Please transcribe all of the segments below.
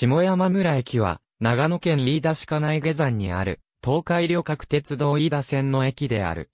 下山村駅は、長野県飯田市金井下山にある、東海旅客鉄道飯田線の駅である。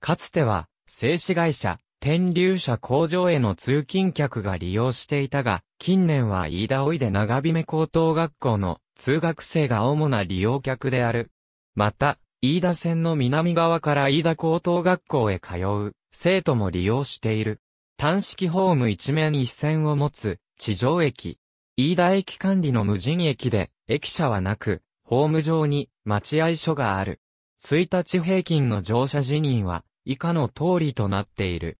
かつては、製紙会社、天竜車工場への通勤客が利用していたが、近年は飯田おいで長姫高等学校の通学生が主な利用客である。また、飯田線の南側から飯田高等学校へ通う生徒も利用している。単式ホーム一面一線を持つ地上駅。飯田駅管理の無人駅で、駅舎はなく、ホーム上に待合所がある。1日平均の乗車人員は以下の通りとなっている。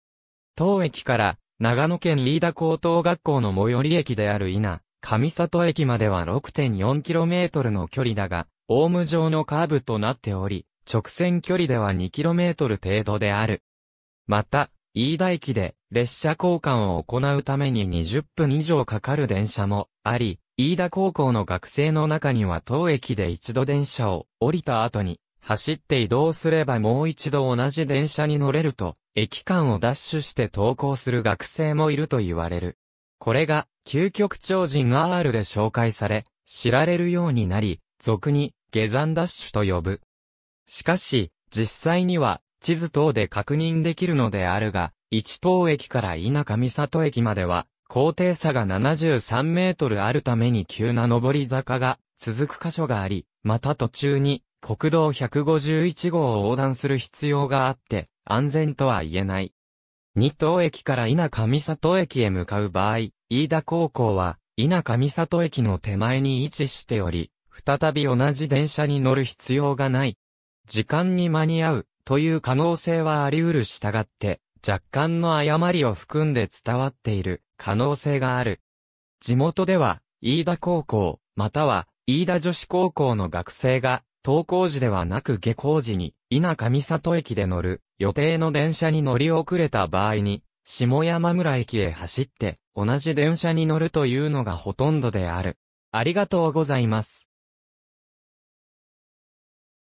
当駅から長野県飯田高等学校の最寄り駅である稲、上里駅までは 6.4km の距離だが、オウム状のカーブとなっており、直線距離では 2km 程度である。また、飯田駅で列車交換を行うために20分以上かかる電車もあり、飯田高校の学生の中には当駅で一度電車を降りた後に走って移動すればもう一度同じ電車に乗れると、駅間をダッシュして登校する学生もいると言われる。これが、究極超人 R で紹介され、知られるようになり、俗に、下山ダッシュと呼ぶ。しかし、実際には、地図等で確認できるのであるが、一等駅から稲上里駅までは、高低差が73メートルあるために急な上り坂が続く箇所があり、また途中に国道151号を横断する必要があって、安全とは言えない。二等駅から稲上里駅へ向かう場合、飯田高校は、稲上里駅の手前に位置しており、再び同じ電車に乗る必要がない。時間に間に合う、という可能性はあり得るしたがって、若干の誤りを含んで伝わっている可能性がある。地元では、飯田高校、または、飯田女子高校の学生が、登校時ではなく下校時に、稲上里駅で乗る予定の電車に乗り遅れた場合に、下山村駅へ走って同じ電車に乗るというのがほとんどである。ありがとうございます。